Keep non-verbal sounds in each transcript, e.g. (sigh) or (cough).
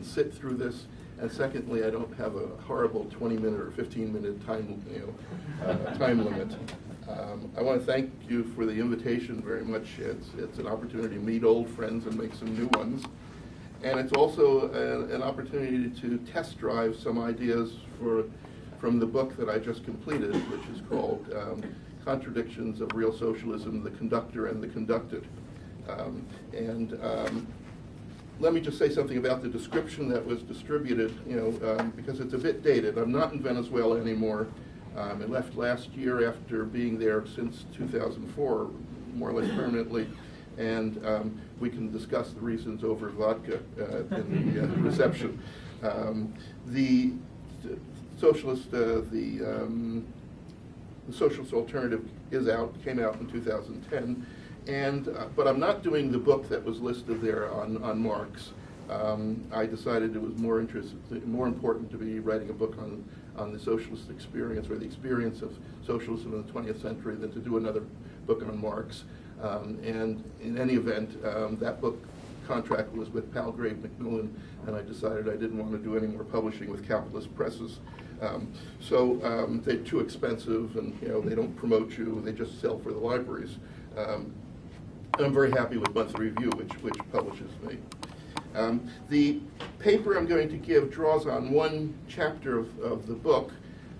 can sit through this, and secondly, I don't have a horrible 20-minute or 15-minute time, you know, uh, time (laughs) limit. Um, I want to thank you for the invitation very much. It's, it's an opportunity to meet old friends and make some new ones. And it's also a, an opportunity to test drive some ideas for, from the book that I just completed, which is called um, Contradictions of Real Socialism, The Conductor and the Conducted. Um, and um, let me just say something about the description that was distributed, you know, um, because it's a bit dated. I'm not in Venezuela anymore. Um, I left last year after being there since 2004, more or less permanently and um, we can discuss the reasons over vodka uh, in the uh, (laughs) reception. Um, the, socialist, uh, the, um, the socialist alternative is out, came out in 2010, and uh, but I'm not doing the book that was listed there on on Marx. Um, I decided it was more interested, more important to be writing a book on on the socialist experience or the experience of socialism in the 20th century than to do another book on Marx. Um, and in any event, um, that book contract was with Palgrave Macmillan, and I decided I didn't want to do any more publishing with capitalist presses. Um, so um, they're too expensive, and you know they don't promote you; they just sell for the libraries. I'm very happy with Monthly Review, which which publishes me. Um, the paper I'm going to give draws on one chapter of, of the book,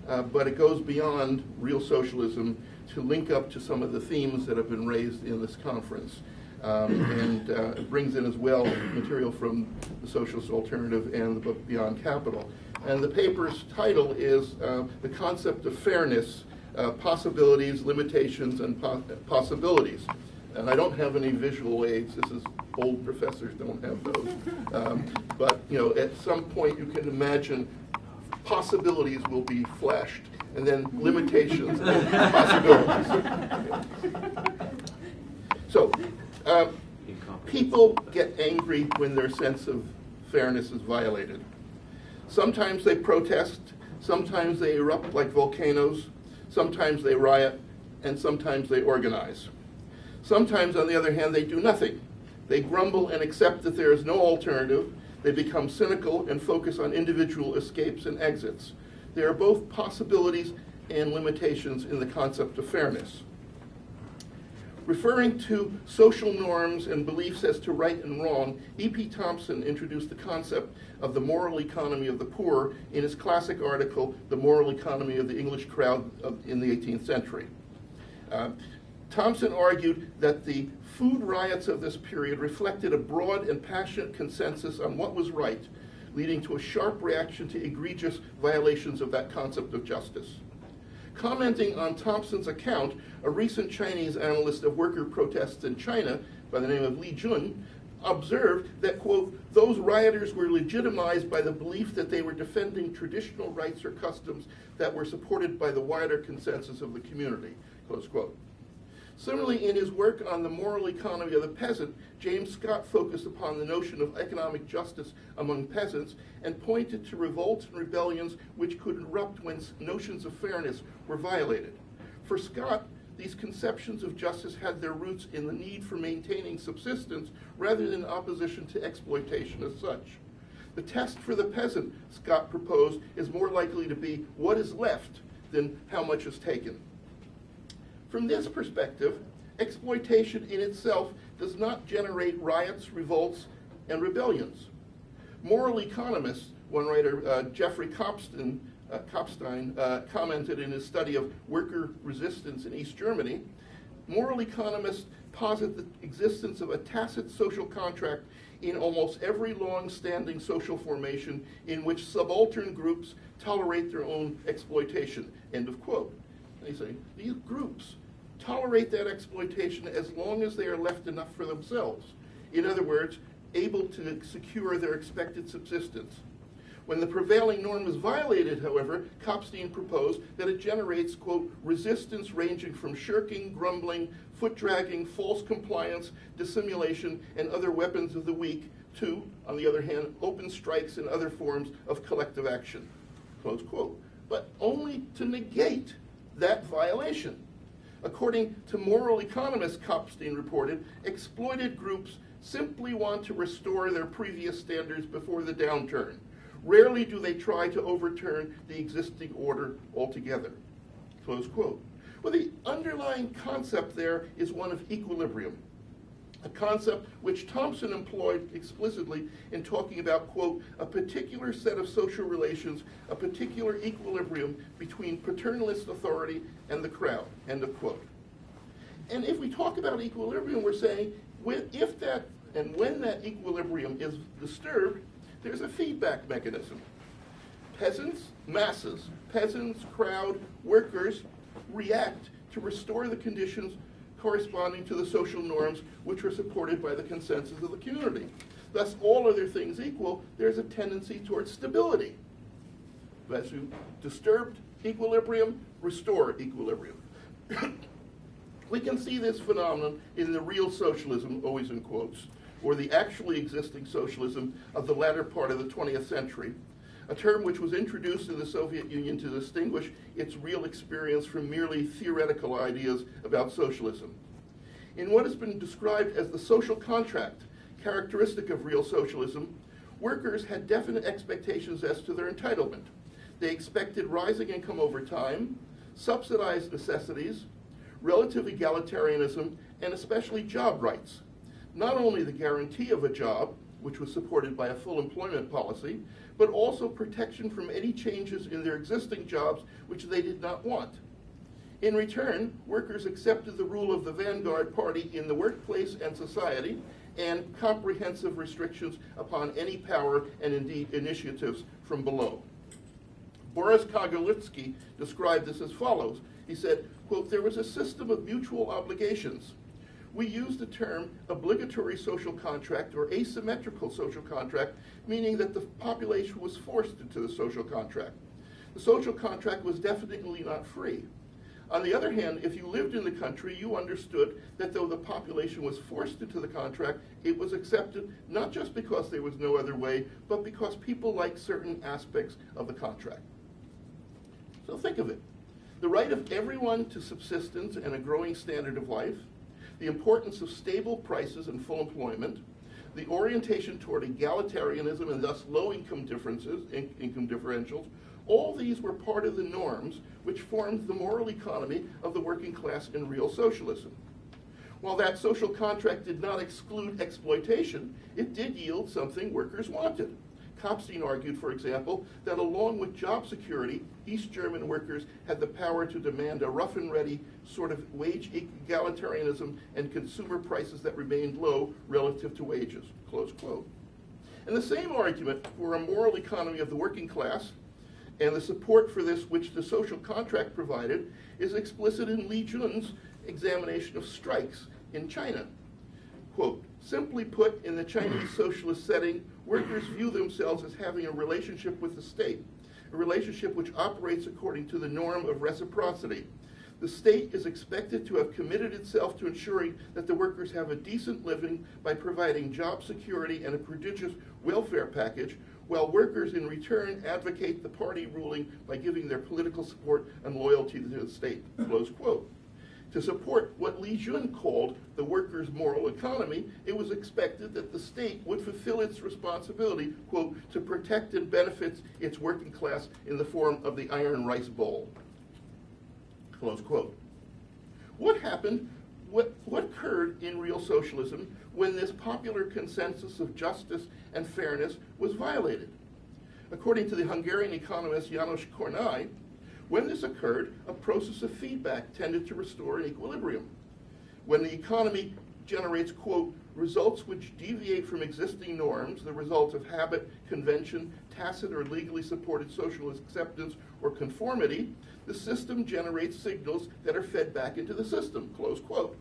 uh, but it goes beyond real socialism to link up to some of the themes that have been raised in this conference. Um, and uh, it brings in as well material from the Socialist Alternative and the book Beyond Capital. And the paper's title is uh, The Concept of Fairness, uh, Possibilities, Limitations, and po Possibilities. And I don't have any visual aids. This is old professors don't have those. Um, but you know, at some point you can imagine possibilities will be flashed and then limitations and possibilities. So, um, people get angry when their sense of fairness is violated. Sometimes they protest, sometimes they erupt like volcanoes, sometimes they riot, and sometimes they organize. Sometimes, on the other hand, they do nothing. They grumble and accept that there is no alternative. They become cynical and focus on individual escapes and exits. There are both possibilities and limitations in the concept of fairness. Referring to social norms and beliefs as to right and wrong, E.P. Thompson introduced the concept of the moral economy of the poor in his classic article, The Moral Economy of the English Crowd in the 18th Century. Uh, Thompson argued that the food riots of this period reflected a broad and passionate consensus on what was right, leading to a sharp reaction to egregious violations of that concept of justice. Commenting on Thompson's account, a recent Chinese analyst of worker protests in China by the name of Li Jun observed that, quote, those rioters were legitimized by the belief that they were defending traditional rights or customs that were supported by the wider consensus of the community, close quote. Similarly, in his work on the moral economy of the peasant, James Scott focused upon the notion of economic justice among peasants and pointed to revolts and rebellions which could erupt when notions of fairness were violated. For Scott, these conceptions of justice had their roots in the need for maintaining subsistence rather than opposition to exploitation as such. The test for the peasant, Scott proposed, is more likely to be what is left than how much is taken. From this perspective, exploitation in itself does not generate riots, revolts, and rebellions. Moral economists, one writer, uh, Jeffrey Kopstein, uh, Kopstein uh, commented in his study of worker resistance in East Germany, moral economists posit the existence of a tacit social contract in almost every long-standing social formation in which subaltern groups tolerate their own exploitation, end of quote. They say, these groups tolerate that exploitation as long as they are left enough for themselves. In other words, able to secure their expected subsistence. When the prevailing norm is violated, however, Kopstein proposed that it generates, quote, resistance ranging from shirking, grumbling, foot dragging, false compliance, dissimulation, and other weapons of the weak to, on the other hand, open strikes and other forms of collective action, close quote. But only to negate that violation According to moral economist Kopstein reported, exploited groups simply want to restore their previous standards before the downturn. Rarely do they try to overturn the existing order altogether. Close quote. Well, the underlying concept there is one of equilibrium, a concept which Thompson employed explicitly in talking about, quote, a particular set of social relations, a particular equilibrium between paternalist authority and the crowd, end of quote. And if we talk about equilibrium, we're saying if that and when that equilibrium is disturbed, there's a feedback mechanism. Peasants, masses, peasants, crowd, workers react to restore the conditions corresponding to the social norms which are supported by the consensus of the community. Thus, all other things equal, there's a tendency towards stability. As you disturbed equilibrium, restore equilibrium. (coughs) we can see this phenomenon in the real socialism, always in quotes, or the actually existing socialism of the latter part of the 20th century, a term which was introduced in the Soviet Union to distinguish its real experience from merely theoretical ideas about socialism. In what has been described as the social contract, characteristic of real socialism, workers had definite expectations as to their entitlement. They expected rising income over time, subsidized necessities, relative egalitarianism, and especially job rights. Not only the guarantee of a job, which was supported by a full employment policy, but also protection from any changes in their existing jobs which they did not want. In return, workers accepted the rule of the vanguard party in the workplace and society and comprehensive restrictions upon any power and indeed initiatives from below. Boris Kagarlitsky described this as follows. He said, quote, there was a system of mutual obligations we use the term obligatory social contract or asymmetrical social contract, meaning that the population was forced into the social contract. The social contract was definitely not free. On the other hand, if you lived in the country, you understood that though the population was forced into the contract, it was accepted not just because there was no other way, but because people liked certain aspects of the contract. So think of it. The right of everyone to subsistence and a growing standard of life, the importance of stable prices and full employment, the orientation toward egalitarianism and thus low income differences, in, income differentials, all these were part of the norms which formed the moral economy of the working class in real socialism. While that social contract did not exclude exploitation, it did yield something workers wanted Kopstein argued, for example, that along with job security, East German workers had the power to demand a rough and ready sort of wage egalitarianism and consumer prices that remained low relative to wages, close quote. And the same argument for a moral economy of the working class and the support for this which the social contract provided is explicit in Li Jun's examination of strikes in China. Quote, simply put, in the Chinese socialist setting, workers view themselves as having a relationship with the state, a relationship which operates according to the norm of reciprocity. The state is expected to have committed itself to ensuring that the workers have a decent living by providing job security and a prodigious welfare package, while workers in return advocate the party ruling by giving their political support and loyalty to the state. Close quote. To support what Li Jun called the workers' moral economy, it was expected that the state would fulfill its responsibility, quote, to protect and benefit its working class in the form of the iron rice bowl, close quote. What happened, what, what occurred in real socialism when this popular consensus of justice and fairness was violated? According to the Hungarian economist Janos Kornai, when this occurred, a process of feedback tended to restore an equilibrium. When the economy generates, quote, results which deviate from existing norms, the result of habit, convention, tacit or legally supported social acceptance or conformity, the system generates signals that are fed back into the system, close quote.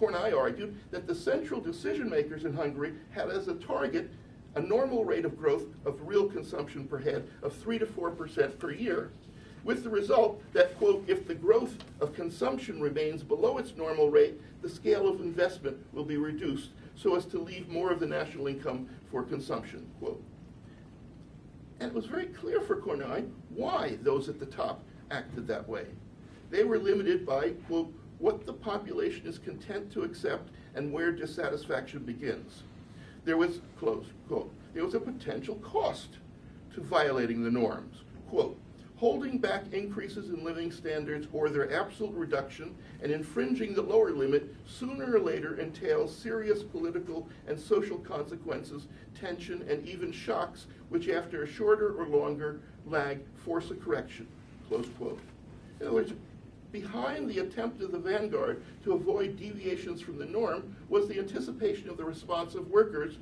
Kornai argued that the central decision makers in Hungary had as a target a normal rate of growth of real consumption per head of 3 to 4% per year with the result that, quote, if the growth of consumption remains below its normal rate, the scale of investment will be reduced so as to leave more of the national income for consumption, quote. And it was very clear for Kornai why those at the top acted that way. They were limited by, quote, what the population is content to accept and where dissatisfaction begins. There was, close quote, there was a potential cost to violating the norms. Quote, holding back increases in living standards or their absolute reduction and infringing the lower limit sooner or later entails serious political and social consequences, tension, and even shocks, which after a shorter or longer lag force a correction. Close quote. In other words, behind the attempt of the vanguard to avoid deviations from the norm was the anticipation of the response of workers,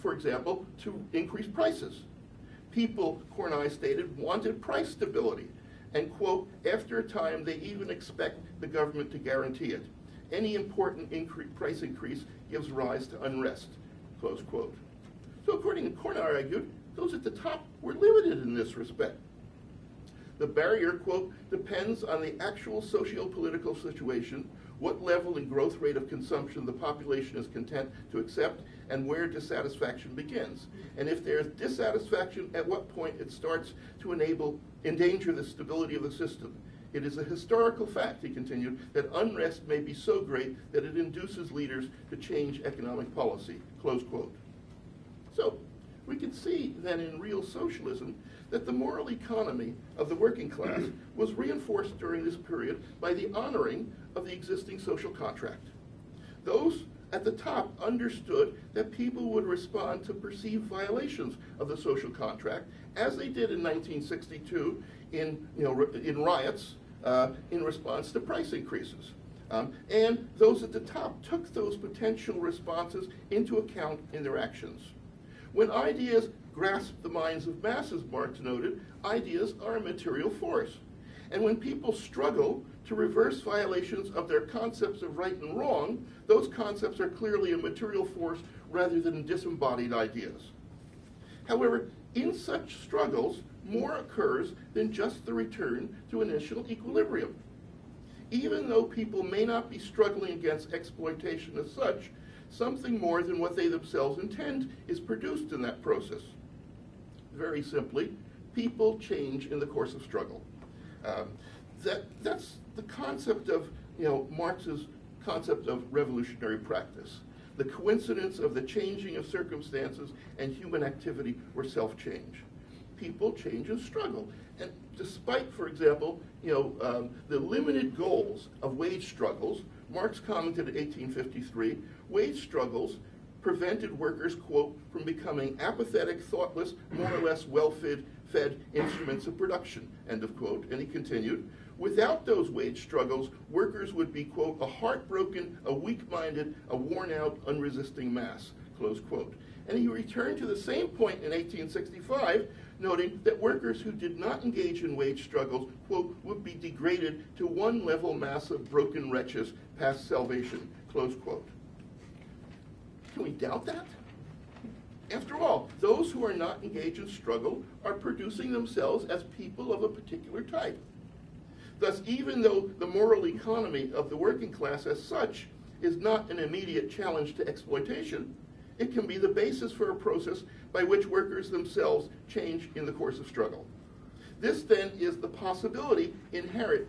for example, to increase prices people, Kornai stated, wanted price stability. And, quote, after a time, they even expect the government to guarantee it. Any important incre price increase gives rise to unrest, close quote. So according to Kornai argued, those at the top were limited in this respect. The barrier, quote, depends on the actual socio-political situation, what level and growth rate of consumption the population is content to accept, and where dissatisfaction begins. And if there's dissatisfaction, at what point it starts to enable, endanger the stability of the system. It is a historical fact, he continued, that unrest may be so great that it induces leaders to change economic policy, close quote. So, we can see then in real socialism that the moral economy of the working class (clears throat) was reinforced during this period by the honoring of the existing social contract. Those at the top understood that people would respond to perceived violations of the social contract, as they did in 1962 in, you know, in riots uh, in response to price increases. Um, and those at the top took those potential responses into account in their actions. When ideas grasp the minds of masses, Marx noted, ideas are a material force. And when people struggle to reverse violations of their concepts of right and wrong, those concepts are clearly a material force rather than disembodied ideas. However, in such struggles, more occurs than just the return to initial equilibrium. Even though people may not be struggling against exploitation as such, something more than what they themselves intend is produced in that process. Very simply, people change in the course of struggle. Um, that, that's the concept of you know, Marx's concept of revolutionary practice. The coincidence of the changing of circumstances and human activity or self-change. People change and struggle. And despite, for example, you know, um, the limited goals of wage struggles, Marx commented in 1853, wage struggles prevented workers, quote, from becoming apathetic, thoughtless, more or less well-fed fed instruments of production, end of quote. And he continued, without those wage struggles, workers would be, quote, a heartbroken, a weak-minded, a worn-out, unresisting mass, close quote. And he returned to the same point in 1865, noting that workers who did not engage in wage struggles, quote, would be degraded to one level mass of broken wretches past salvation, close quote. Can we doubt that? After all, those who are not engaged in struggle are producing themselves as people of a particular type. Thus, even though the moral economy of the working class as such is not an immediate challenge to exploitation, it can be the basis for a process by which workers themselves change in the course of struggle. This then is the possibility inherent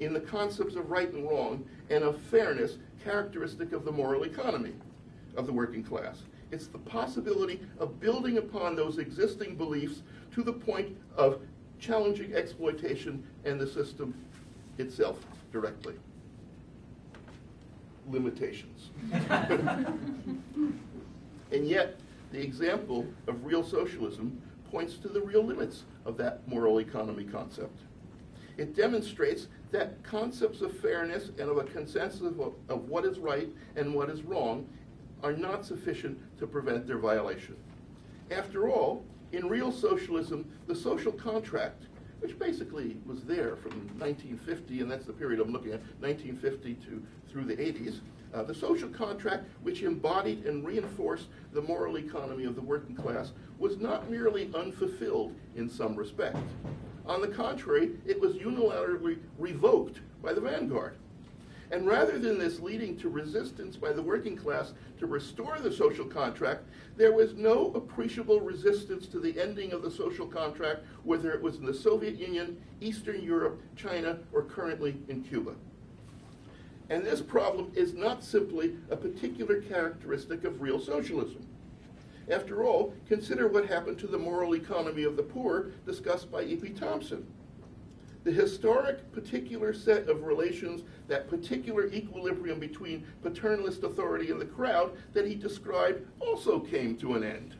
in the concepts of right and wrong and of fairness characteristic of the moral economy of the working class. It's the possibility of building upon those existing beliefs to the point of challenging exploitation and the system itself directly. Limitations. (laughs) and yet, the example of real socialism points to the real limits of that moral economy concept. It demonstrates that concepts of fairness and of a consensus of, of what is right and what is wrong are not sufficient to prevent their violation. After all, in real socialism, the social contract, which basically was there from 1950, and that's the period I'm looking at, 1950 to through the 80s, uh, the social contract, which embodied and reinforced the moral economy of the working class, was not merely unfulfilled in some respect. On the contrary, it was unilaterally revoked by the vanguard. And rather than this leading to resistance by the working class to restore the social contract, there was no appreciable resistance to the ending of the social contract, whether it was in the Soviet Union, Eastern Europe, China, or currently in Cuba. And this problem is not simply a particular characteristic of real socialism. After all, consider what happened to the moral economy of the poor discussed by E.P. Thompson. The historic particular set of relations, that particular equilibrium between paternalist authority and the crowd that he described also came to an end.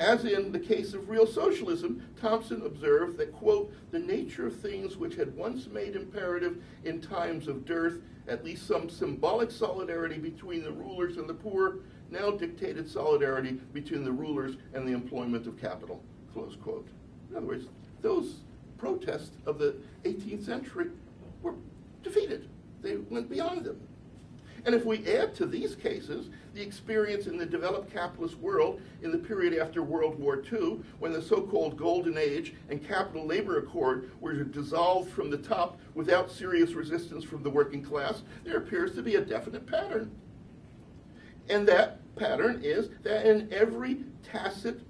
As in the case of real socialism, Thompson observed that, quote, the nature of things which had once made imperative in times of dearth at least some symbolic solidarity between the rulers and the poor, now dictated solidarity between the rulers and the employment of capital, close quote. In other words, those protests of the 18th century were defeated. They went beyond them. And if we add to these cases the experience in the developed capitalist world in the period after World War II, when the so called Golden Age and Capital Labor Accord were dissolved from the top without serious resistance from the working class, there appears to be a definite pattern. And that pattern is that in every tacit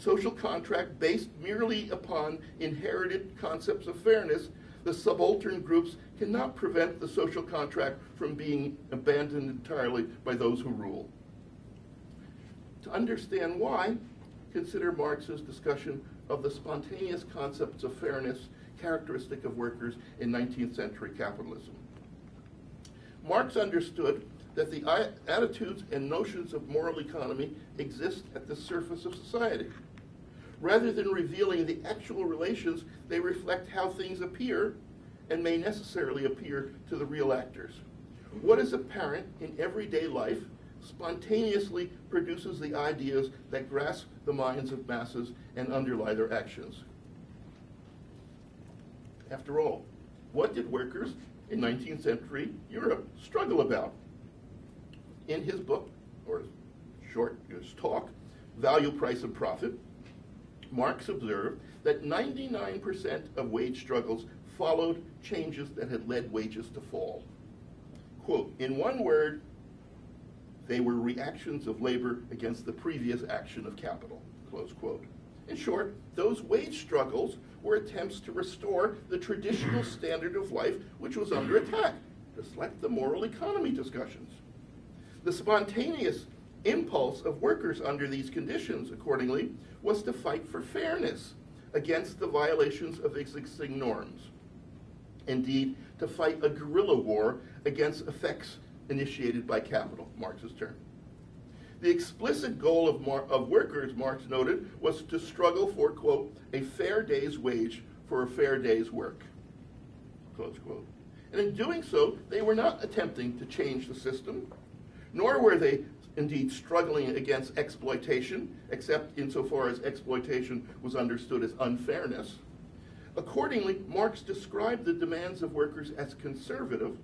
social contract based merely upon inherited concepts of fairness, the subaltern groups cannot prevent the social contract from being abandoned entirely by those who rule. To understand why, consider Marx's discussion of the spontaneous concepts of fairness characteristic of workers in 19th century capitalism. Marx understood that the attitudes and notions of moral economy exist at the surface of society. Rather than revealing the actual relations, they reflect how things appear and may necessarily appear to the real actors. What is apparent in everyday life spontaneously produces the ideas that grasp the minds of masses and underlie their actions. After all, what did workers in 19th century Europe struggle about? In his book, or short his talk, Value, Price, and Profit, Marx observed that 99% of wage struggles followed changes that had led wages to fall. Quote, in one word, they were reactions of labor against the previous action of capital, close quote. In short, those wage struggles were attempts to restore the traditional (laughs) standard of life which was under attack, just like the moral economy discussions. The spontaneous impulse of workers under these conditions, accordingly, was to fight for fairness against the violations of existing norms indeed, to fight a guerrilla war against effects initiated by capital, Marx's term. The explicit goal of, of workers, Marx noted, was to struggle for, quote, a fair day's wage for a fair day's work, close quote. And in doing so, they were not attempting to change the system, nor were they indeed struggling against exploitation, except insofar as exploitation was understood as unfairness. Accordingly, Marx described the demands of workers as conservative,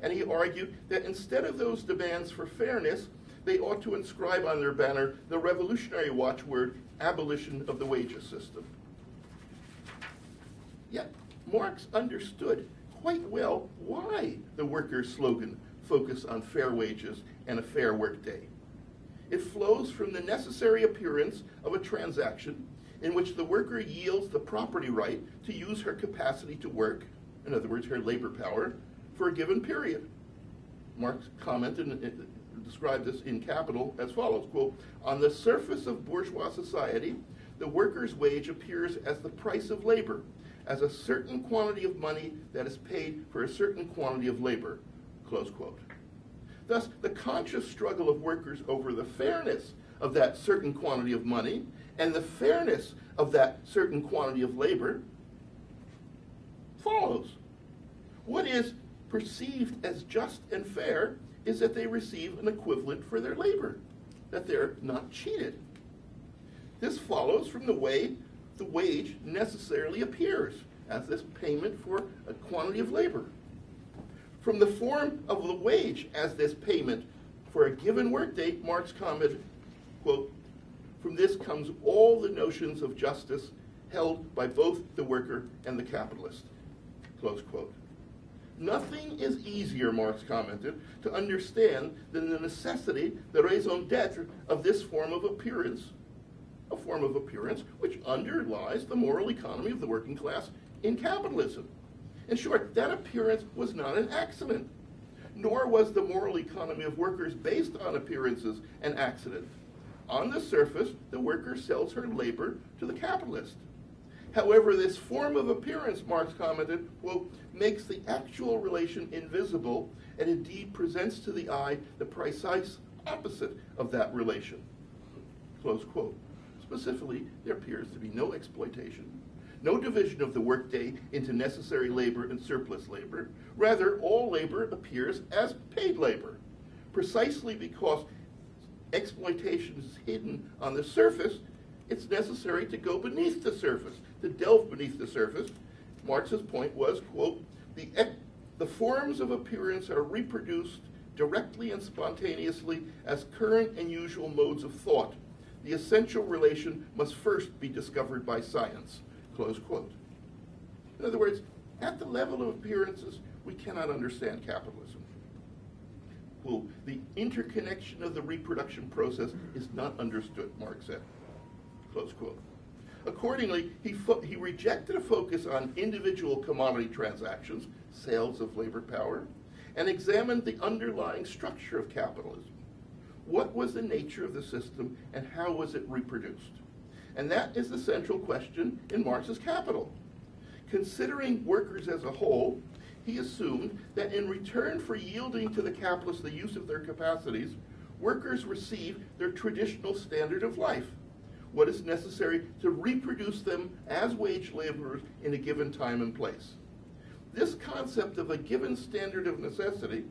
and he argued that instead of those demands for fairness, they ought to inscribe on their banner the revolutionary watchword, abolition of the wages system. Yet, Marx understood quite well why the workers' slogan focused on fair wages and a fair workday. It flows from the necessary appearance of a transaction in which the worker yields the property right to use her capacity to work, in other words, her labor power, for a given period. Marx commented and described this in Capital as follows, quote, on the surface of bourgeois society, the worker's wage appears as the price of labor, as a certain quantity of money that is paid for a certain quantity of labor, close quote. Thus, the conscious struggle of workers over the fairness of that certain quantity of money and the fairness of that certain quantity of labor follows. What is perceived as just and fair is that they receive an equivalent for their labor, that they're not cheated. This follows from the way the wage necessarily appears as this payment for a quantity of labor. From the form of the wage as this payment for a given workday, Marx commented, quote, from this comes all the notions of justice held by both the worker and the capitalist. Close quote. Nothing is easier, Marx commented, to understand than the necessity, the raison d'etre, of this form of appearance, a form of appearance which underlies the moral economy of the working class in capitalism. In short, that appearance was not an accident. nor was the moral economy of workers based on appearances an accident. On the surface, the worker sells her labor to the capitalist. However, this form of appearance, Marx commented, quote, makes the actual relation invisible and indeed presents to the eye the precise opposite of that relation. Close quote. Specifically, there appears to be no exploitation, no division of the workday into necessary labor and surplus labor. Rather, all labor appears as paid labor, precisely because exploitation is hidden on the surface it's necessary to go beneath the surface, to delve beneath the surface. Marx's point was, quote, the, the forms of appearance are reproduced directly and spontaneously as current and usual modes of thought. The essential relation must first be discovered by science, close quote. In other words, at the level of appearances, we cannot understand capitalism. Well, the interconnection of the reproduction process is not understood, Marx said. Close quote. Accordingly, he, he rejected a focus on individual commodity transactions, sales of labor power, and examined the underlying structure of capitalism. What was the nature of the system and how was it reproduced? And that is the central question in Marx's Capital. Considering workers as a whole, he assumed that in return for yielding to the capitalists the use of their capacities, workers receive their traditional standard of life what is necessary to reproduce them as wage laborers in a given time and place. This concept of a given standard of necessity,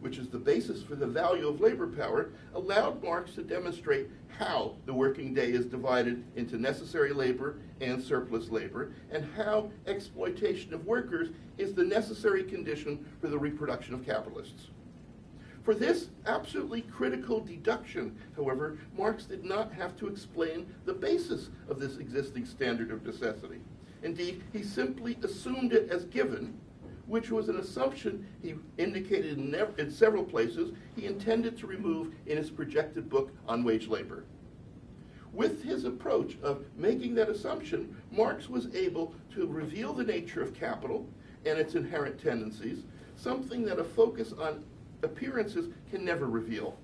which is the basis for the value of labor power, allowed Marx to demonstrate how the working day is divided into necessary labor and surplus labor, and how exploitation of workers is the necessary condition for the reproduction of capitalists. For this absolutely critical deduction, however, Marx did not have to explain the basis of this existing standard of necessity. Indeed, he simply assumed it as given, which was an assumption he indicated in, in, several places he intended to remove in his projected book on wage labor. With his approach of making that assumption, Marx was able to reveal the nature of capital and its inherent tendencies, something that a focus on appearances can never reveal.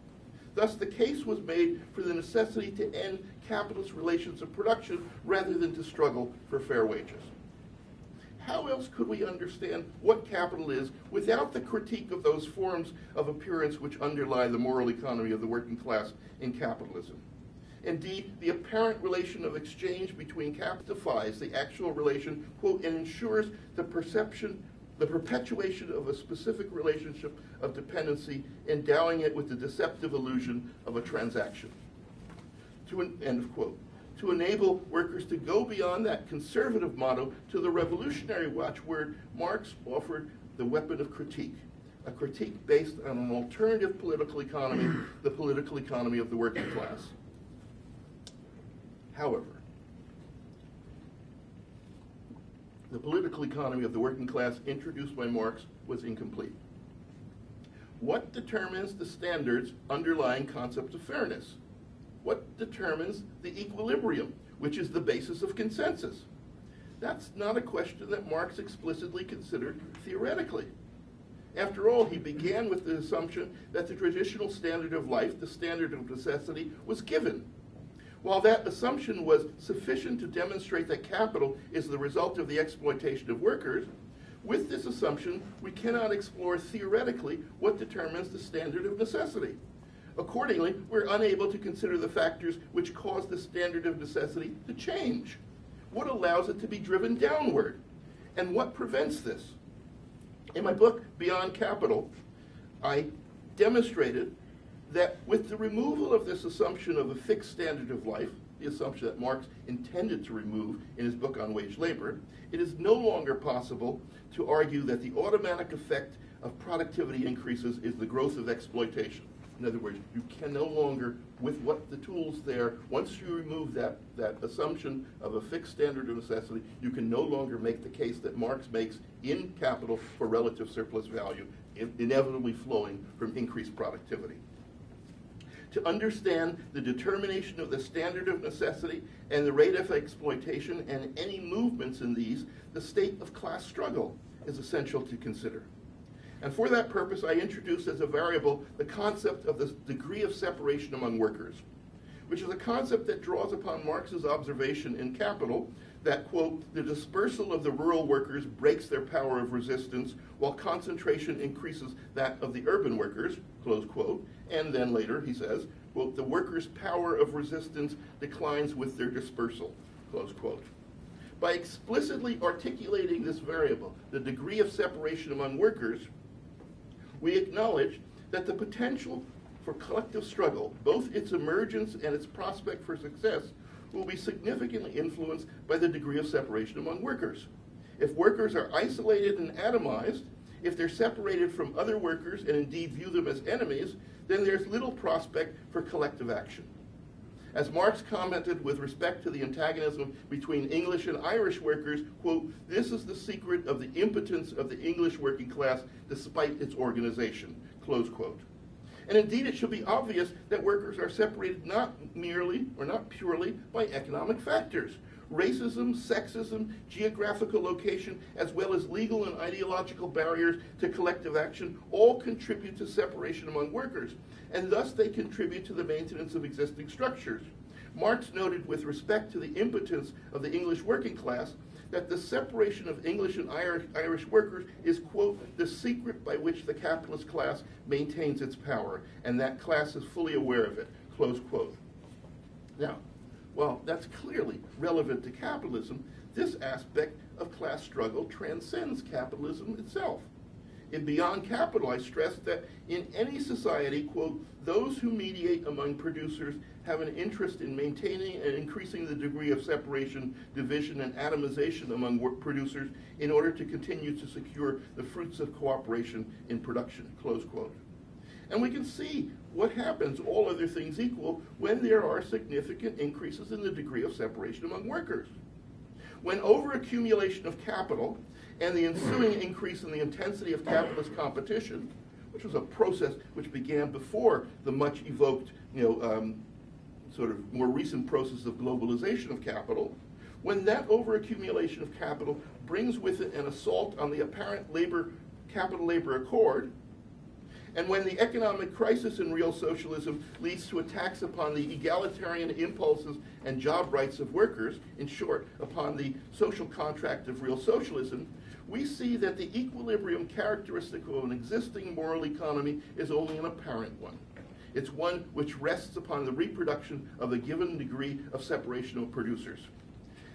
Thus, the case was made for the necessity to end capitalist relations of production rather than to struggle for fair wages. How else could we understand what capital is without the critique of those forms of appearance which underlie the moral economy of the working class in capitalism? Indeed, the apparent relation of exchange between capital defies the actual relation, quote, and ensures the perception the perpetuation of a specific relationship of dependency, endowing it with the deceptive illusion of a transaction. To an, end of quote. To enable workers to go beyond that conservative motto to the revolutionary watchword, Marx offered the weapon of critique, a critique based on an alternative political economy, the political economy of the working class. However, the political economy of the working class introduced by Marx was incomplete. What determines the standards underlying concept of fairness? What determines the equilibrium, which is the basis of consensus? That's not a question that Marx explicitly considered theoretically. After all, he began with the assumption that the traditional standard of life, the standard of necessity, was given while that assumption was sufficient to demonstrate that capital is the result of the exploitation of workers, with this assumption, we cannot explore theoretically what determines the standard of necessity. Accordingly, we're unable to consider the factors which cause the standard of necessity to change. What allows it to be driven downward? And what prevents this? In my book, Beyond Capital, I demonstrated that with the removal of this assumption of a fixed standard of life, the assumption that Marx intended to remove in his book on wage labor, it is no longer possible to argue that the automatic effect of productivity increases is the growth of exploitation. In other words, you can no longer, with what the tools there, once you remove that, that assumption of a fixed standard of necessity, you can no longer make the case that Marx makes in capital for relative surplus value, inevitably flowing from increased productivity to understand the determination of the standard of necessity and the rate of exploitation and any movements in these, the state of class struggle is essential to consider. And for that purpose, I introduced as a variable the concept of the degree of separation among workers, which is a concept that draws upon Marx's observation in Capital that, quote, the dispersal of the rural workers breaks their power of resistance while concentration increases that of the urban workers, close quote. And then later he says, quote, the workers' power of resistance declines with their dispersal, close quote. By explicitly articulating this variable, the degree of separation among workers, we acknowledge that the potential for collective struggle, both its emergence and its prospect for success, will be significantly influenced by the degree of separation among workers. If workers are isolated and atomized, if they're separated from other workers and indeed view them as enemies, then there's little prospect for collective action. As Marx commented with respect to the antagonism between English and Irish workers, quote, this is the secret of the impotence of the English working class despite its organization, close quote. And indeed, it should be obvious that workers are separated not merely or not purely by economic factors. Racism, sexism, geographical location, as well as legal and ideological barriers to collective action all contribute to separation among workers, and thus they contribute to the maintenance of existing structures. Marx noted with respect to the impotence of the English working class that the separation of English and Irish, workers is, quote, the secret by which the capitalist class maintains its power, and that class is fully aware of it, close quote. Now, while that's clearly relevant to capitalism, this aspect of class struggle transcends capitalism itself. In Beyond Capital, I stress that in any society, quote, those who mediate among producers have an interest in maintaining and increasing the degree of separation, division, and atomization among work producers in order to continue to secure the fruits of cooperation in production, close quote. And we can see what happens, all other things equal, when there are significant increases in the degree of separation among workers. When overaccumulation of capital and the ensuing increase in the intensity of capitalist competition, which was a process which began before the much evoked, you know, um, sort of more recent process of globalization of capital, when that overaccumulation of capital brings with it an assault on the apparent labor capital labor accord, and when the economic crisis in real socialism leads to attacks upon the egalitarian impulses and job rights of workers, in short, upon the social contract of real socialism, we see that the equilibrium characteristic of an existing moral economy is only an apparent one. It's one which rests upon the reproduction of a given degree of separation of producers.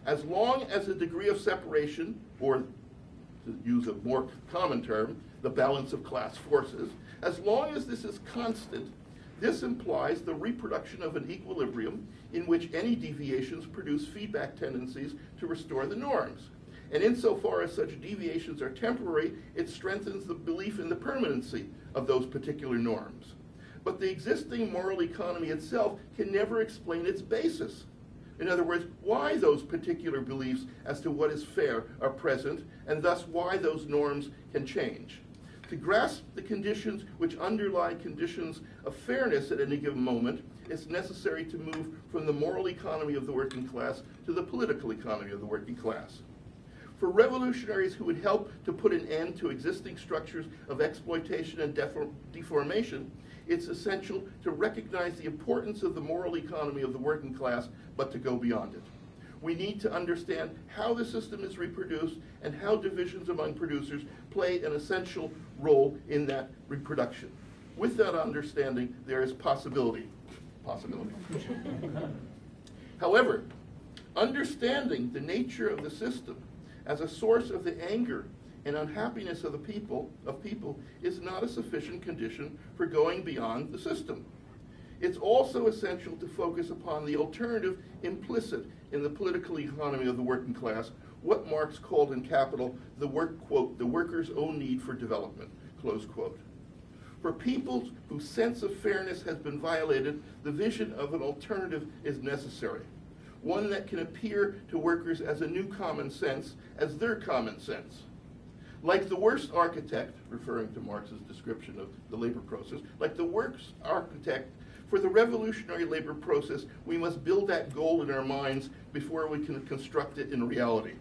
As long as the degree of separation, or to use a more common term, the balance of class forces, as long as this is constant, this implies the reproduction of an equilibrium in which any deviations produce feedback tendencies to restore the norms. And insofar as such deviations are temporary, it strengthens the belief in the permanency of those particular norms. But the existing moral economy itself can never explain its basis. In other words, why those particular beliefs as to what is fair are present, and thus why those norms can change. To grasp the conditions which underlie conditions of fairness at any given moment, it's necessary to move from the moral economy of the working class to the political economy of the working class. For revolutionaries who would help to put an end to existing structures of exploitation and deformation, it's essential to recognize the importance of the moral economy of the working class, but to go beyond it. We need to understand how the system is reproduced and how divisions among producers play an essential role in that reproduction. With that understanding, there is possibility. Possibility. (laughs) However, understanding the nature of the system as a source of the anger and unhappiness of the people of people is not a sufficient condition for going beyond the system. It's also essential to focus upon the alternative implicit in the political economy of the working class, what Marx called in Capital the work quote, the worker's own need for development, close quote. For peoples whose sense of fairness has been violated, the vision of an alternative is necessary. One that can appear to workers as a new common sense, as their common sense. Like the worst architect, referring to Marx's description of the labor process, like the worst architect for the revolutionary labor process, we must build that goal in our minds before we can construct it in reality.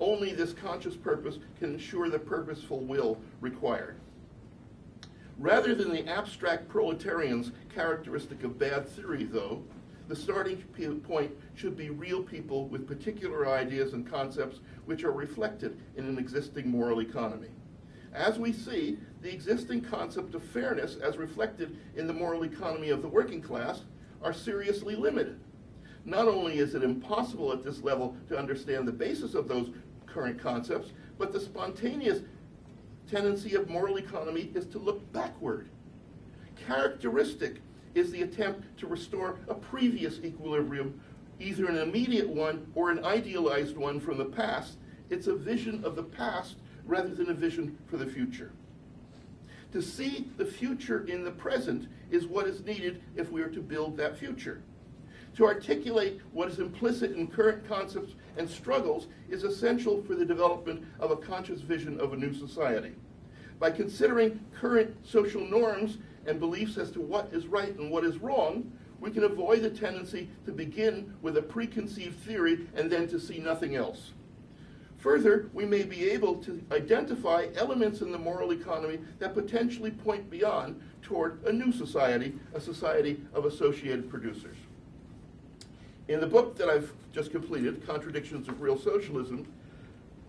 Only this conscious purpose can ensure the purposeful will required. Rather than the abstract proletarians characteristic of bad theory, though, the starting point should be real people with particular ideas and concepts which are reflected in an existing moral economy. As we see, the existing concept of fairness as reflected in the moral economy of the working class are seriously limited. Not only is it impossible at this level to understand the basis of those current concepts, but the spontaneous tendency of moral economy is to look backward. Characteristic is the attempt to restore a previous equilibrium, either an immediate one or an idealized one from the past. It's a vision of the past rather than a vision for the future. To see the future in the present is what is needed if we are to build that future. To articulate what is implicit in current concepts and struggles is essential for the development of a conscious vision of a new society. By considering current social norms and beliefs as to what is right and what is wrong, we can avoid the tendency to begin with a preconceived theory and then to see nothing else. Further, we may be able to identify elements in the moral economy that potentially point beyond toward a new society, a society of associated producers. In the book that I've just completed, Contradictions of Real Socialism,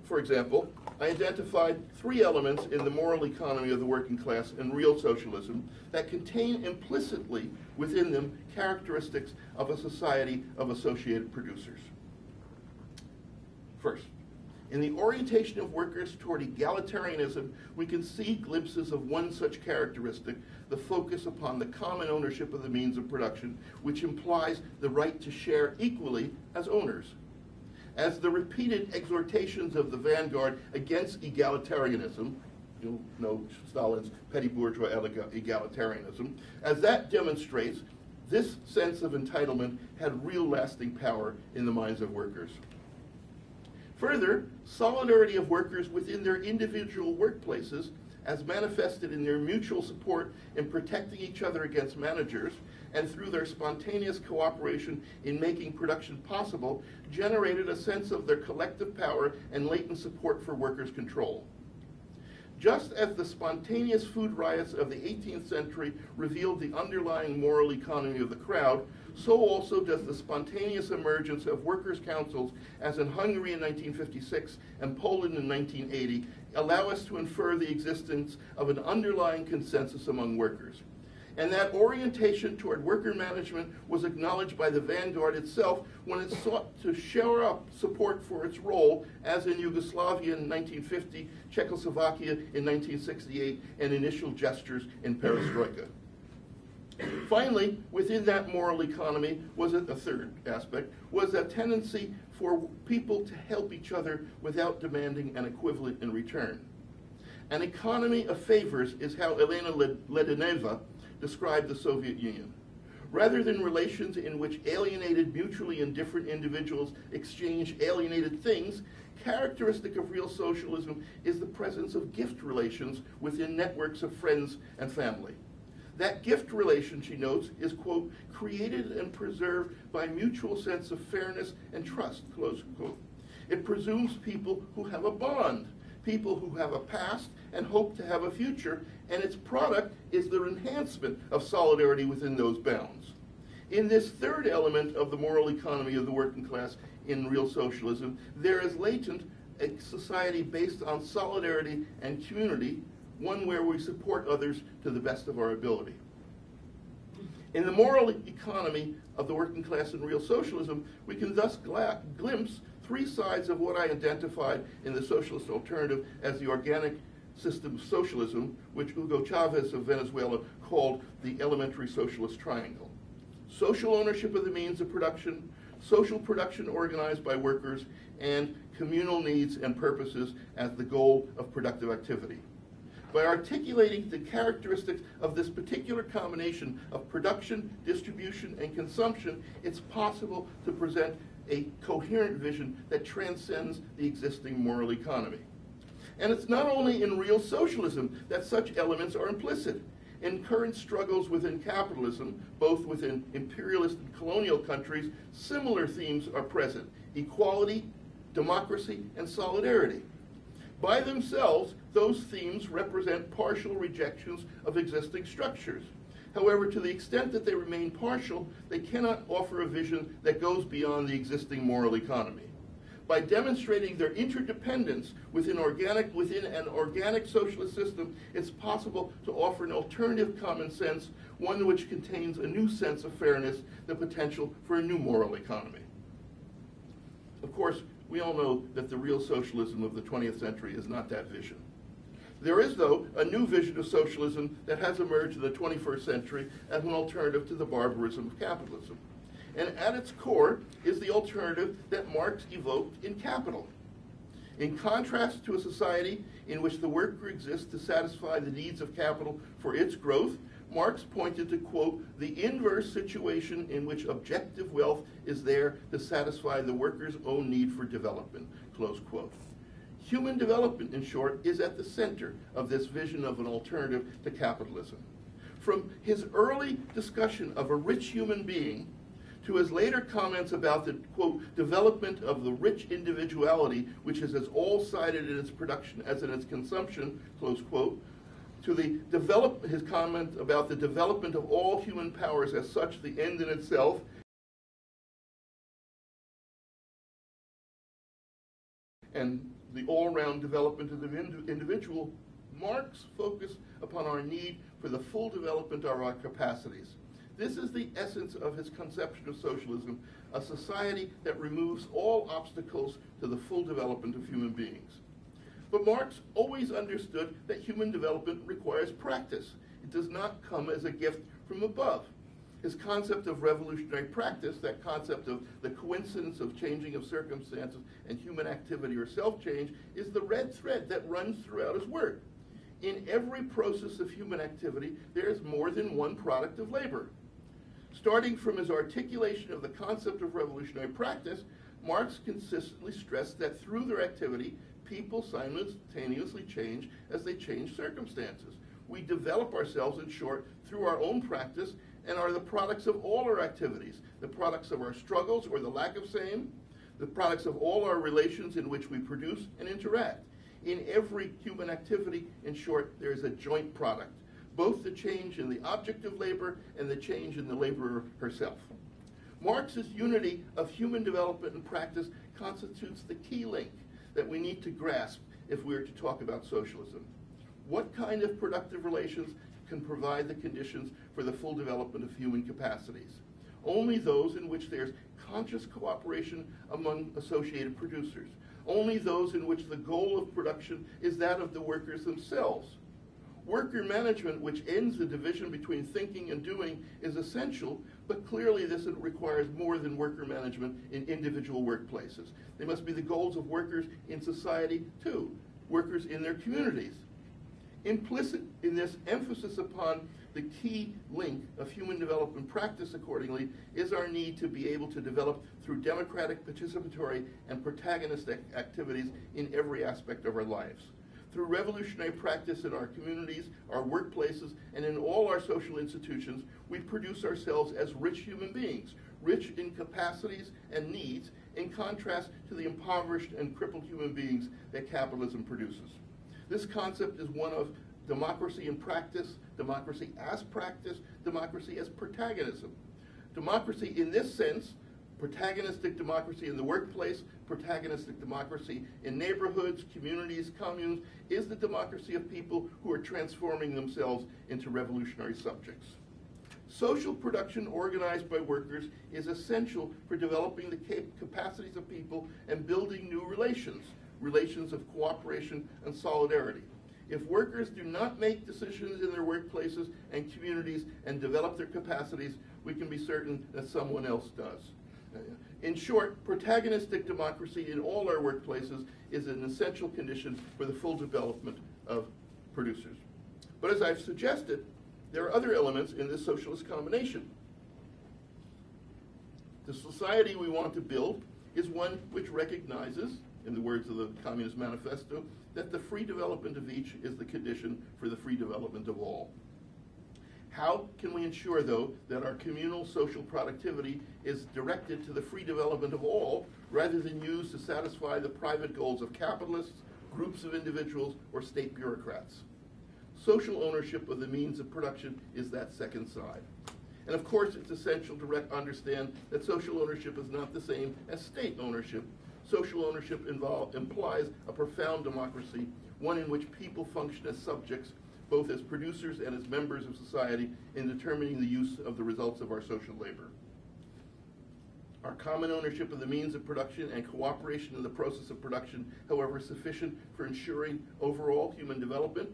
for example, I identified three elements in the moral economy of the working class and real socialism that contain implicitly within them characteristics of a society of associated producers. First, in the orientation of workers toward egalitarianism, we can see glimpses of one such characteristic, the focus upon the common ownership of the means of production, which implies the right to share equally as owners. As the repeated exhortations of the vanguard against egalitarianism, you'll know Stalin's petty bourgeois egalitarianism, as that demonstrates, this sense of entitlement had real lasting power in the minds of workers. Further, solidarity of workers within their individual workplaces, as manifested in their mutual support in protecting each other against managers, and through their spontaneous cooperation in making production possible, generated a sense of their collective power and latent support for workers' control. Just as the spontaneous food riots of the 18th century revealed the underlying moral economy of the crowd, so also does the spontaneous emergence of workers' councils, as in Hungary in 1956 and Poland in 1980, allow us to infer the existence of an underlying consensus among workers. And that orientation toward worker management was acknowledged by the vanguard itself when it sought to shore up support for its role, as in Yugoslavia in 1950, Czechoslovakia in 1968, and initial gestures in perestroika. Finally, within that moral economy was a, third aspect, was a tendency for people to help each other without demanding an equivalent in return. An economy of favors is how Elena Ledeneva described the Soviet Union. Rather than relations in which alienated, mutually indifferent individuals exchange alienated things, characteristic of real socialism is the presence of gift relations within networks of friends and family. That gift relation, she notes, is, quote, created and preserved by mutual sense of fairness and trust, close quote. It presumes people who have a bond, people who have a past and hope to have a future, and its product is the enhancement of solidarity within those bounds. In this third element of the moral economy of the working class in real socialism, there is latent a society based on solidarity and community one where we support others to the best of our ability. In the moral economy of the working class and real socialism, we can thus glimpse three sides of what I identified in the socialist alternative as the organic system of socialism, which Hugo Chavez of Venezuela called the elementary socialist triangle. Social ownership of the means of production, social production organized by workers, and communal needs and purposes as the goal of productive activity. By articulating the characteristics of this particular combination of production, distribution, and consumption, it's possible to present a coherent vision that transcends the existing moral economy. And it's not only in real socialism that such elements are implicit. In current struggles within capitalism, both within imperialist and colonial countries, similar themes are present equality, democracy, and solidarity. By themselves, those themes represent partial rejections of existing structures. However, to the extent that they remain partial, they cannot offer a vision that goes beyond the existing moral economy. By demonstrating their interdependence within, organic, within an organic socialist system, it's possible to offer an alternative common sense, one which contains a new sense of fairness, the potential for a new moral economy. Of course, we all know that the real socialism of the 20th century is not that vision. There is, though, a new vision of socialism that has emerged in the 21st century as an alternative to the barbarism of capitalism. And at its core is the alternative that Marx evoked in Capital. In contrast to a society in which the worker exists to satisfy the needs of capital for its growth, Marx pointed to, quote, the inverse situation in which objective wealth is there to satisfy the worker's own need for development, close quote. Human development, in short, is at the center of this vision of an alternative to capitalism. From his early discussion of a rich human being to his later comments about the, quote, development of the rich individuality, which is as all-sided in its production as in its consumption, close quote, to the develop, his comment about the development of all human powers as such the end in itself, and the all-round development of the individual, Marx focused upon our need for the full development of our capacities. This is the essence of his conception of socialism, a society that removes all obstacles to the full development of human beings. But Marx always understood that human development requires practice. It does not come as a gift from above. His concept of revolutionary practice, that concept of the coincidence of changing of circumstances and human activity or self-change, is the red thread that runs throughout his work. In every process of human activity, there is more than one product of labor. Starting from his articulation of the concept of revolutionary practice, Marx consistently stressed that through their activity, people simultaneously change as they change circumstances. We develop ourselves, in short, through our own practice and are the products of all our activities, the products of our struggles or the lack of same, the products of all our relations in which we produce and interact. In every human activity, in short, there is a joint product, both the change in the object of labor and the change in the laborer herself. Marx's unity of human development and practice constitutes the key link that we need to grasp if we are to talk about socialism. What kind of productive relations can provide the conditions for the full development of human capacities? Only those in which there's conscious cooperation among associated producers. Only those in which the goal of production is that of the workers themselves. Worker management, which ends the division between thinking and doing, is essential, but clearly this requires more than worker management in individual workplaces. They must be the goals of workers in society too, workers in their communities. Implicit in this emphasis upon the key link of human development practice, accordingly, is our need to be able to develop through democratic, participatory, and protagonistic activities in every aspect of our lives through revolutionary practice in our communities, our workplaces, and in all our social institutions, we produce ourselves as rich human beings, rich in capacities and needs, in contrast to the impoverished and crippled human beings that capitalism produces. This concept is one of democracy in practice, democracy as practice, democracy as protagonism. Democracy in this sense protagonistic democracy in the workplace, protagonistic democracy in neighborhoods, communities, communes, is the democracy of people who are transforming themselves into revolutionary subjects. Social production organized by workers is essential for developing the cap capacities of people and building new relations, relations of cooperation and solidarity. If workers do not make decisions in their workplaces and communities and develop their capacities, we can be certain that someone else does. In short, protagonistic democracy in all our workplaces is an essential condition for the full development of producers. But as I've suggested, there are other elements in this socialist combination. The society we want to build is one which recognizes, in the words of the Communist Manifesto, that the free development of each is the condition for the free development of all. How can we ensure, though, that our communal social productivity is directed to the free development of all, rather than used to satisfy the private goals of capitalists, groups of individuals, or state bureaucrats. Social ownership of the means of production is that second side. And of course, it's essential to understand that social ownership is not the same as state ownership. Social ownership involve, implies a profound democracy, one in which people function as subjects, both as producers and as members of society, in determining the use of the results of our social labor. Our common ownership of the means of production and cooperation in the process of production, however, sufficient for ensuring overall human development?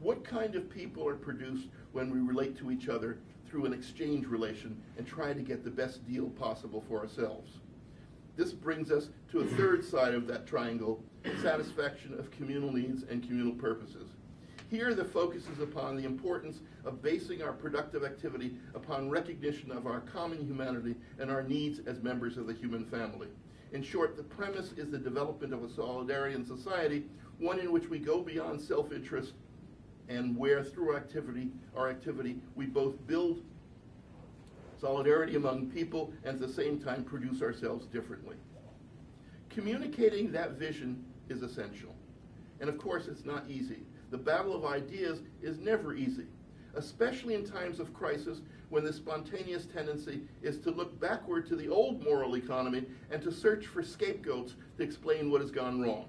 What kind of people are produced when we relate to each other through an exchange relation and try to get the best deal possible for ourselves? This brings us to a third side of that triangle, satisfaction of communal needs and communal purposes. Here, the focus is upon the importance of basing our productive activity upon recognition of our common humanity and our needs as members of the human family. In short, the premise is the development of a solidarian society, one in which we go beyond self-interest and where through activity, our activity, we both build solidarity among people and at the same time produce ourselves differently. Communicating that vision is essential. And of course, it's not easy. The battle of ideas is never easy, especially in times of crisis when the spontaneous tendency is to look backward to the old moral economy and to search for scapegoats to explain what has gone wrong.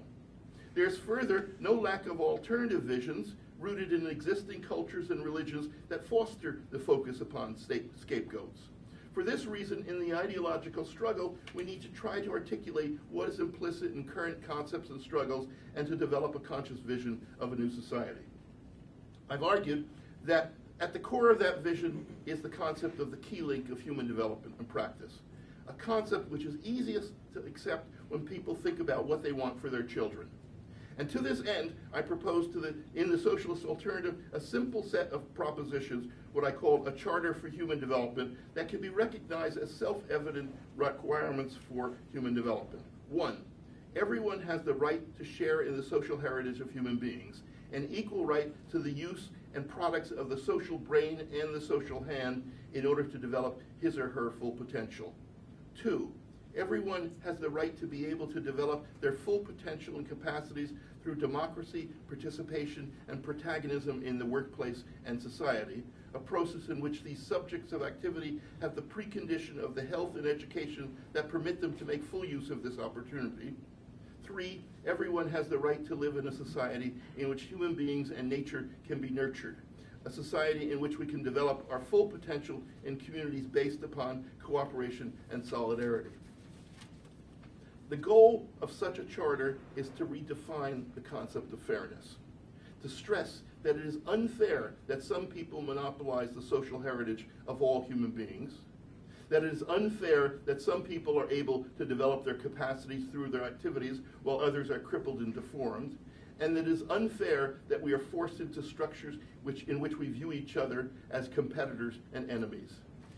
There's further no lack of alternative visions rooted in existing cultures and religions that foster the focus upon scapegoats. For this reason, in the ideological struggle, we need to try to articulate what is implicit in current concepts and struggles and to develop a conscious vision of a new society. I've argued that at the core of that vision is the concept of the key link of human development and practice, a concept which is easiest to accept when people think about what they want for their children. And to this end, I propose to the, in the socialist alternative a simple set of propositions, what I call a charter for human development, that can be recognized as self-evident requirements for human development. One, everyone has the right to share in the social heritage of human beings, an equal right to the use and products of the social brain and the social hand in order to develop his or her full potential. Two, Everyone has the right to be able to develop their full potential and capacities through democracy, participation, and protagonism in the workplace and society, a process in which these subjects of activity have the precondition of the health and education that permit them to make full use of this opportunity. Three, everyone has the right to live in a society in which human beings and nature can be nurtured a society in which we can develop our full potential in communities based upon cooperation and solidarity. The goal of such a charter is to redefine the concept of fairness, to stress that it is unfair that some people monopolize the social heritage of all human beings, that it is unfair that some people are able to develop their capacities through their activities while others are crippled and deformed, and that it is unfair that we are forced into structures which, in which we view each other as competitors and enemies.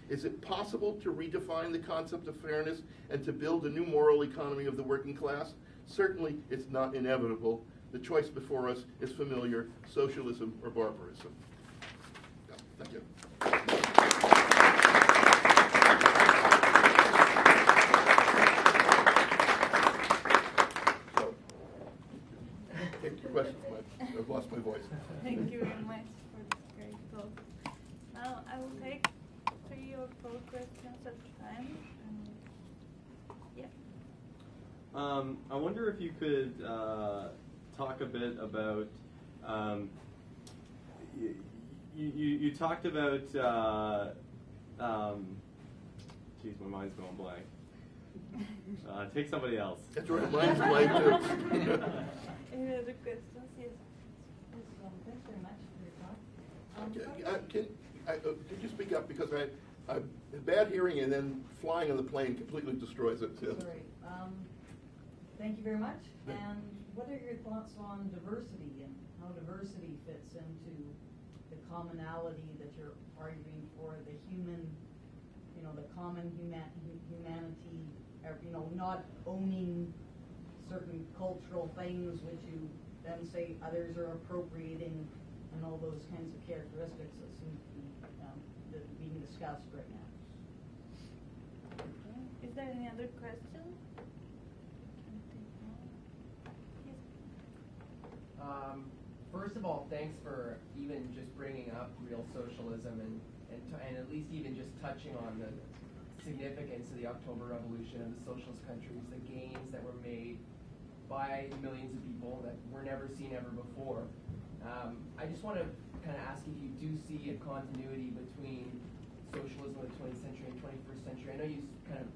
Is it possible to redefine the concept of fairness and to build a new moral economy of the working class? Certainly, it's not inevitable. The choice before us is familiar socialism or barbarism. Thank you. I've lost my voice. Thank you very much for this great talk. Now I will take three questions at a time. Yeah. Um, I wonder if you could uh, talk a bit about. Um, you, you, you talked about. Uh, um, geez, my mind's going blank. (laughs) Uh, take somebody else. That's right, mine's blank too. (laughs) Any other questions? Yes. Yes, um, thanks very much for your talk. Okay, Can, I- uh, could you speak up, because I, Have bad hearing and then flying on the plane completely destroys it. too. Sorry. Um, Thank you very much. And what are your thoughts on diversity and how diversity fits into the commonality that you're arguing for, the human, you know, the common human, humanity, uh, you know, not owning certain cultural things which you then say others are appropriating and all those kinds of characteristics that seem to be, um, that being discussed right now. Is there any other question? Can we take more? Yes. first of all, thanks for even just bringing up real socialism and, and, t- and at least even just touching on the significance of the October Revolution and the socialist countries, the gains that were made by millions of people that were never seen ever before. Um, I just want to kind of ask if you do see a continuity between socialism of the 20th century and 21st century. I know you kind of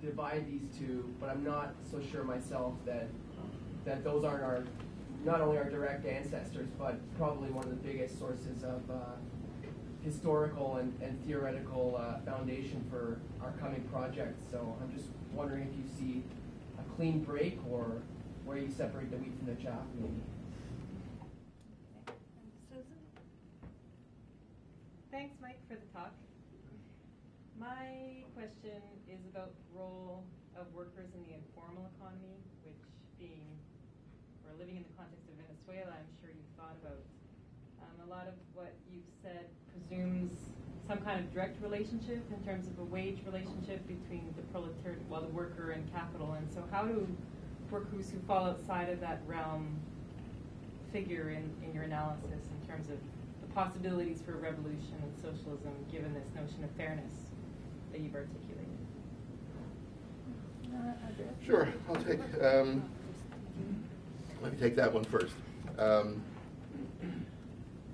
divide these two, but I'm not so sure myself that that those aren't our not only our direct ancestors, but probably one of the biggest sources of uh, historical and, and theoretical uh, foundation for our coming project. So I'm just wondering if you see a clean break or where you separate the wheat from the chaff, maybe. Okay. And Susan? Thanks, Mike, for the talk. My question is about the role of workers in the informal economy, which being, or living in the context of Venezuela, I'm sure you've thought about. Um, a lot of what you've said presumes some kind of direct relationship in terms of a wage relationship between the proletariat, well, the worker and capital. And so how do workers who fall outside of that realm figure in, in your analysis in terms of the possibilities for revolution and socialism given this notion of fairness that you've articulated? Sure, I'll take, um, let me take that one first. Um,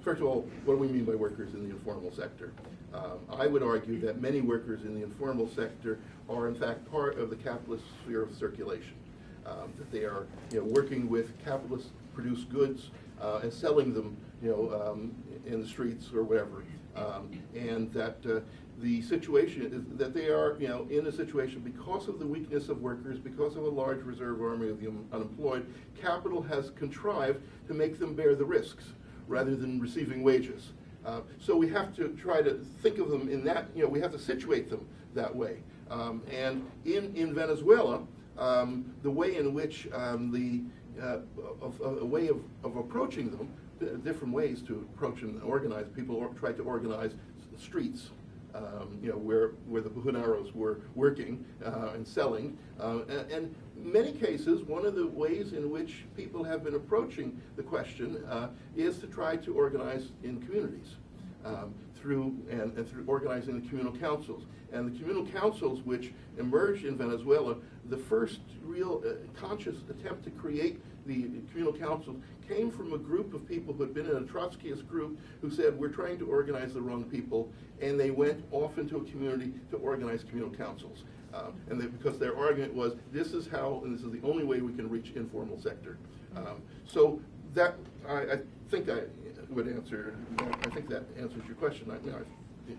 First of all, what do we mean by workers in the informal sector? Um, I would argue that many workers in the informal sector are in fact part of the capitalist sphere of circulation. Um, That they are, you know, working with capitalist-produced goods uh, and selling them, you know, um, in the streets or wherever. Um, And that uh, the situation is that they are, you know, in a situation because of the weakness of workers, because of a large reserve army of the un- unemployed, capital has contrived to make them bear the risks rather than receiving wages. Uh, so we have to try to think of them in that, you know, we have to situate them that way. Um, and in, in Venezuela, um, the way in which um, the, uh, a way of, of approaching them, th- different ways to approach and organize, people or, tried to organize streets, um, you know, where, where the Buhoneros were working uh, and selling. Uh, and, and many cases, one of the ways in which people have been approaching the question uh, is to try to organize in communities um, through and, and through organizing the communal councils. And the communal councils, which emerged in Venezuela, the first real uh, conscious attempt to create the communal councils came from a group of people who had been in a Trotskyist group who said, we're trying to organize the wrong people, and they went off into a community to organize communal councils. Uh, and they, because their argument was, this is how, and this is the only way we can reach informal sector. Um, so that, I, I think I would answer, I think that answers your question. I mean, I,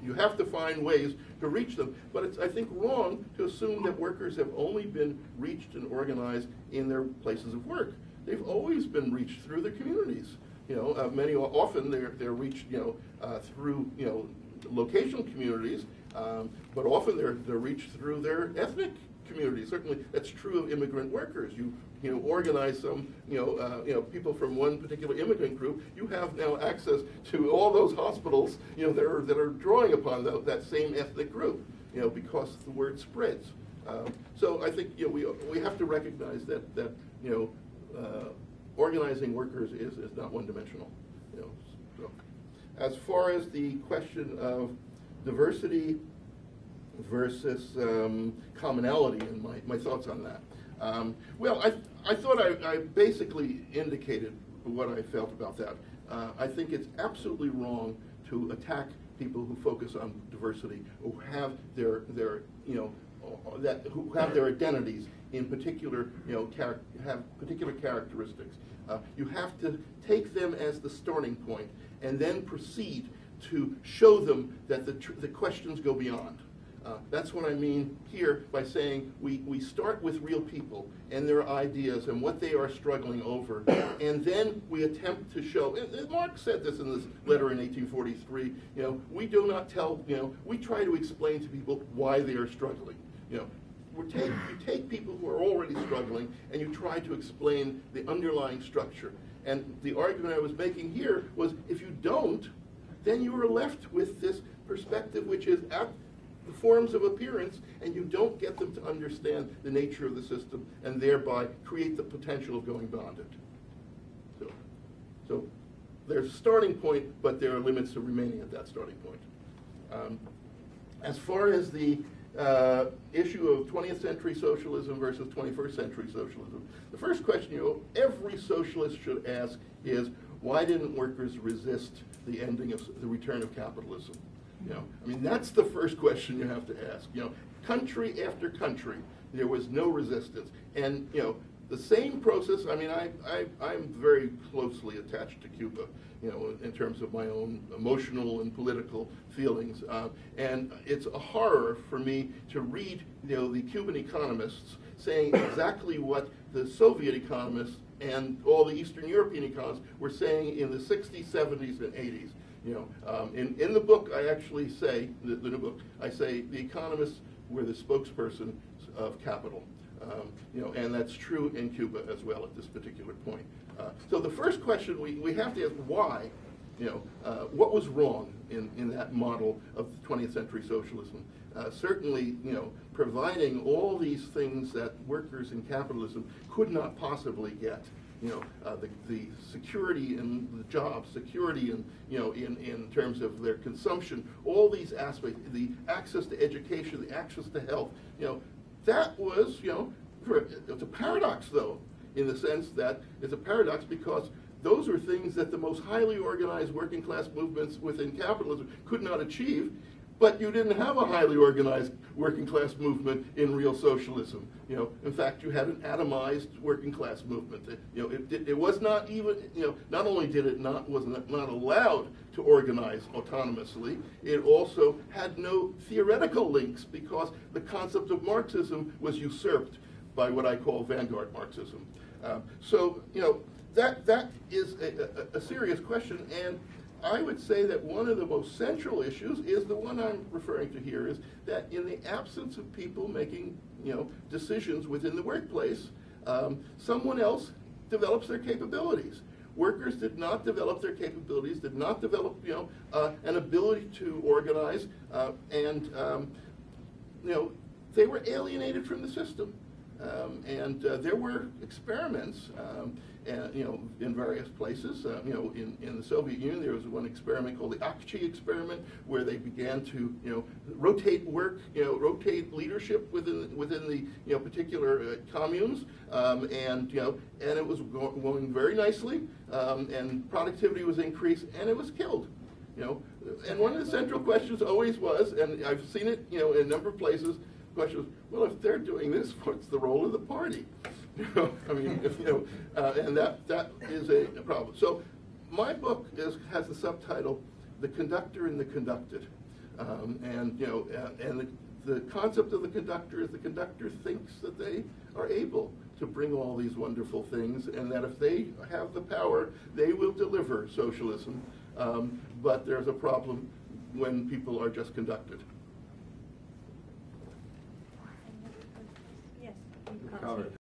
you have to find ways to reach them, but it's, I think, wrong to assume that workers have only been reached and organized in their places of work. They've always been reached through their communities. You know, uh, many often they're they're reached, you know, uh, through you know locational communities, um, but often they're they're reached through their ethnic communities. Certainly, that's true of immigrant workers. You you know organize some you know uh, you know people from one particular immigrant group. You have now access to all those hospitals you know that are that are drawing upon the, that same ethnic group. You know because the word spreads. Um, so I think you know we we have to recognize that that you know. Uh, organizing workers is, is not one-dimensional. You know, so. As far as the question of diversity versus um, commonality and my, my thoughts on that. Um, well, I, I thought I, I basically indicated what I felt about that. Uh, I think it's absolutely wrong to attack people who focus on diversity, who have their, their you know, that, who have their identities in particular, you know, have particular characteristics. Uh, you have to take them as the starting point and then proceed to show them that the, the questions go beyond. Uh, that's what I mean here by saying we, we start with real people and their ideas and what they are struggling over, (coughs) and then we attempt to show. Marx said this in this letter in 1843. You know, we do not tell. You know, we try to explain to people why they are struggling. You know, take, you take people who are already struggling and you try to explain the underlying structure. And the argument I was making here was if you don't, then you are left with this perspective which is at the forms of appearance and you don't get them to understand the nature of the system and thereby create the potential of going beyond it. So, so there's a starting point, but there are limits to remaining at that starting point. Um, as far as the uh, issue of 20th century socialism versus 21st century socialism, the first question you every socialist should ask is, why didn't workers resist the ending of the return of capitalism? You know, I mean, that's the first question you have to ask. You know, country after country, there was no resistance, and you know, the same process. I mean, I, I I'm very closely attached to Cuba. You know, in terms of my own emotional and political feelings, uh, and it's a horror for me to read, you know, the Cuban economists saying (coughs) exactly what the Soviet economists and all the Eastern European economists were saying in the 60s, 70s, and 80s. You know, um, in, in the book, I actually say, the, the new book, I say the economists were the spokesperson of capital. Um, you know, and that's true in Cuba as well at this particular point. Uh, so the first question we, we have to ask why, you know, uh, what was wrong in, in that model of 20th century socialism? Uh, certainly, you know, providing all these things that workers in capitalism could not possibly get you know, uh, the, the security in the jobs, security in, you know, in, in terms of their consumption, all these aspects, the access to education, the access to health, you know, that was, you know, it's a paradox though, in the sense that it's a paradox because those are things that the most highly organized working class movements within capitalism could not achieve. But you didn't have a highly organized working class movement in real socialism. You know, in fact, you had an atomized working class movement. You know, it, it, was not even, you know, not only did it not was not, not allowed to organize autonomously, it also had no theoretical links because the concept of Marxism was usurped by what I call vanguard Marxism. Uh, so, you know, that that is a, a, a serious question, and I would say that one of the most central issues is the one I'm referring to here is that in the absence of people making you know decisions within the workplace, um, someone else develops their capabilities. Workers did not develop their capabilities, did not develop you know uh, an ability to organize, uh, and um, you know they were alienated from the system. Um, and uh, there were experiments, um, and, you know, in various places. Uh, you know, in, in the Soviet Union, there was one experiment called the Akchi experiment, where they began to, you know, rotate work, you know, rotate leadership within within the, you know, particular uh, communes, um, and you know, and it was go- going very nicely, um, and productivity was increased, and it was killed. You know, and one of the central questions always was, and I've seen it, you know, in a number of places. The question was, well, if they're doing this, (laughs) what's the role of the party? You know, I mean, if, you know, uh, and that that is a, a problem. So, my book is has the subtitle, "The Conductor and the Conducted," um, and you know, uh, and the, the concept of the conductor is the conductor thinks that they are able to bring all these wonderful things, and that if they have the power, they will deliver socialism. Um, but there's a problem when people are just conducted. Yes. Covered.